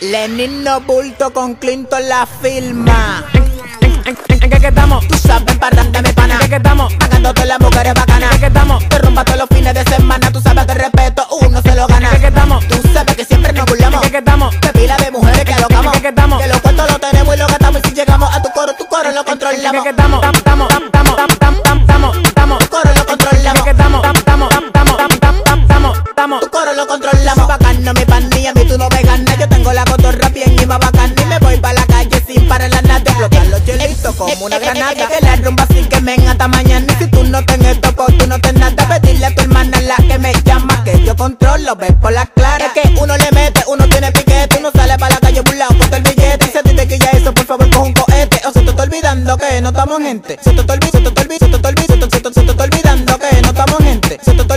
Lenin no bulto con Clinton la firma. ¿En qué estamos? Tú sabes, parranda mi pana. ¿En qué estamos? Pagándote las mujeres bacanas. ¿En qué estamos? Te rumba todos los fines de semana. Tú sabes que el respeto uno se lo gana. ¿En qué estamos? Tú sabes que siempre nos burlamos. ¿En qué estamos? De pila de mujeres que alocamos. ¿En qué estamos? Que los cuentos los tenemos y los gastamos. Y si llegamos a tu coro, tu coro lo ¿En controlamos. qué estamos? Tam, tamo, tam, tamo, tam, tam, tam, como una granada. Que la rumba sin que me hasta mañana. Y si tú no tenés toco, tú no tenés nada. Pedirle a tu hermana la que me llama. Que yo controlo, ves por la clara. Que uno le mete, uno tiene piquete. Uno sale para la calle burlado con todo el billete. Y si a ti te quilla eso, por favor, coge un cohete. O se te está olvidando que no estamos en gente. Se te está olvidando, se te está olvidando, se te está olvidando, que no estamos en gente. Se te está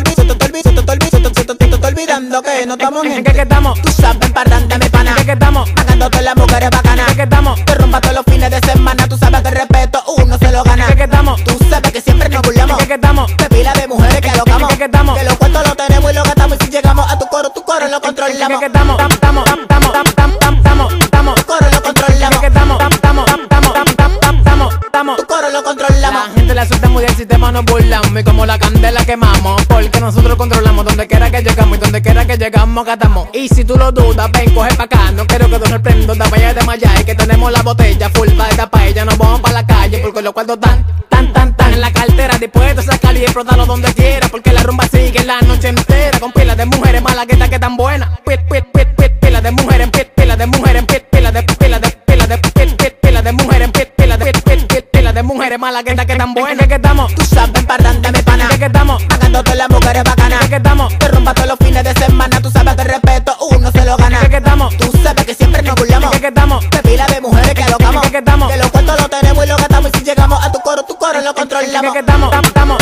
olvidando que no estamos en ¿En gente. qué estamos? Tú sabes, parranda mi pana. ¿En qué estamos? Pagando todas las mujeres bacanas. ¿En qué estamos? Te rumba todos los fines de semana. Tú sabes que el respeto uno se lo gana. ¿En qué estamos? Tú sabes que siempre nos burlamos. ¿En qué estamos? De pila de mujeres que alocamos. ¿En qué estamos? Que los cuentos los tenemos y los gastamos. Y si llegamos a tu coro, tu coro lo ¿En controlamos. qué estamos? Tam, tamo, tam, tamo, tam, tam, tam, tamo, tamo. Tu coro lo ¿En controlamos. qué estamos? Tam, tamo, tam, tamo, tam, tam, tam, tamo, tamo. Tu coro lo La controlamos. gente le asusta muy del sistema, nos burlamos y como la candela quemamos. Porque nosotros controlamos donde quiera que llegamos y donde quiera que llegamos catamos. Y si tú lo dudas, ven, coge pa' acá. No quiero que te sorprenda, te vayas de Maya y que tenemos la botella full pa' esta paella. Nos vamos pa' la calle porque los cuartos tan, tan, tan, tan en la cartera. Dispuestos a sacar y explotarlo donde quiera. Porque la rumba sigue la noche entera con pilas de mujeres malaguetas que tan buenas. Pit, pit, pit, pit, pilas de mujeres, pit, pilas de mujeres, pilas de, pilas de, pilas de, pit, pit, pilas de mujeres, pit, pilas de, pit, pit, pit, pilas de mujeres malaguetas que tan buenas. ¿En qué estamos? Tú sabes, parranda mi pana. ¿En qué estamos? Las mujeres bacanas. ¿En qué estamos? Te rumba todos los fines de semana. Tú sabes que el respeto uno se lo gana. ¿En qué estamos? Tú sabes que siempre nos burlamos. ¿En qué estamos? De pila de mujeres que alocamos. ¿En qué estamos? Que los cuentos los tenemos y los gastamos. Y si llegamos a tu coro, tu coro lo ¿En controlamos. qué estamos? Tam, tamo,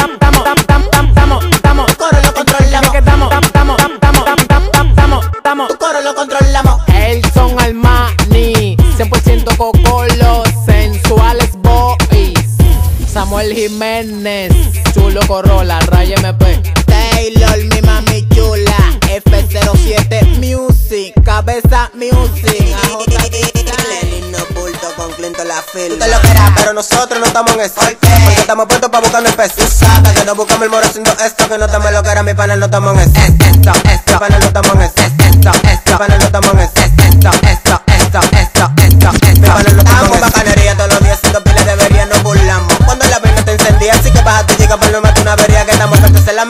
Samuel Jiménez, Chulo Corolla, Ray MP. Taylor, mi mami chula. F07 Music. Cabeza Music. Lenin no bulto con Clinton la Tú te lo esperas, Pero nosotros no estamos en eso. ¿Por qué? Porque estamos puestos para buscar el peso. Tú sabes que no buscamos el moro haciendo esto. Que no estamos lo que era mi panel, no estamos en eso. Esto, esto, mi panel no estamos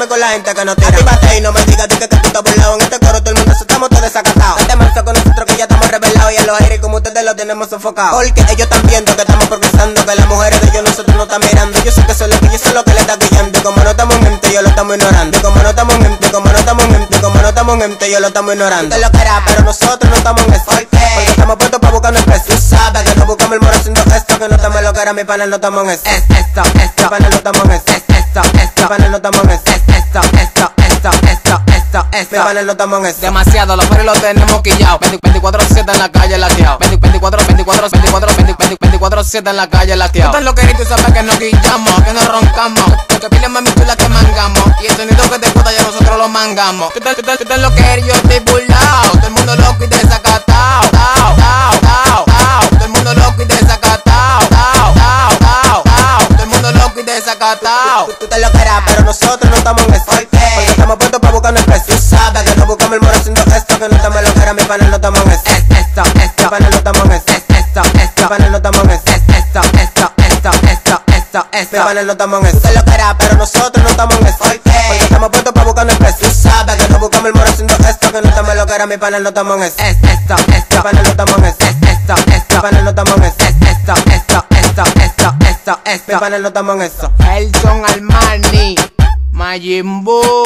con la gente que no tira. Actívate y no me digas tú que, tú estás burlado. En este coro todo el mundo se estamos todos desacatados. Date marzo con nosotros que ya estamos revelados y a los aires como ustedes lo tenemos sofocados. Porque ellos están viendo que estamos progresando, que las mujeres de ellos nosotros no están mirando. Yo sé que eso es que yo sé lo que le está guiando. Y como no estamos en mente, yo lo estamos ignorando. Y como no estamos en mente, como no estamos en mente, estamos en mente, yo lo estamos ignorando. Te lo querás, pero nosotros no estamos en eso. ¿Por qué? Porque estamos puestos para buscar el peso. Tú sabes que no buscamos el moro haciendo esto, que no estamos en lo que era mi panel, no estamos en eso. Es esto, esto, mi panel no estamos en eso. Es esto, esto, mi panel no estamos en eso. Es esto, esto, esto, esto, esto, esto, mi panel no estamos en eso. Demasiado, los perros los tenemos quillados. 24-7 en la calle lateado. 24, 24, 24, 24, 7 en la calle lateado. Tú estás lo que tú sabes que nos guillamos, que nos roncamos. Que pile mami tú la que mangamos. Y el sonido que te gusta ya nosotros lo mangamos. Tú estás, tú estás, tú estás lo que eres, yo estoy burlado. Todo el mundo loco y desacatado. Tao, tao, tao, tao. Todo el mundo loco y desacatado. Tao, tao, tao, tao. Todo el mundo loco y desacatado. Tú, tú te lo querás, pero nosotros no estamos en eso. ¿Por qué? Porque estamos puestos para buscar el. Tú sabes que no buscamos el moro haciendo esto, que no estamos lo que era mi panel, no estamos en eso. Es esto, esto, panel no estamos en eso. Lo querás, pero nosotros no estamos en eso. ¿Por qué? Porque estamos puestos para buscar el. Tú sabes que no buscamos el moro haciendo esto, que no estamos en lo que era mi panel, no estamos en eso. Es esto, esto, mi panel no estamos en eso. Es esto, esto, mi panel no estamos en eso. Es esto, esto, esto, esto, esto, esto, mi panel no estamos en eso. Elson Armani, Majin Buu.